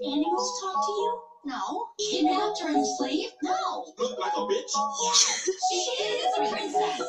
animals talk to you? No. Kidnapped or enslaved? No. Look like a bitch. Yes. She is a princess.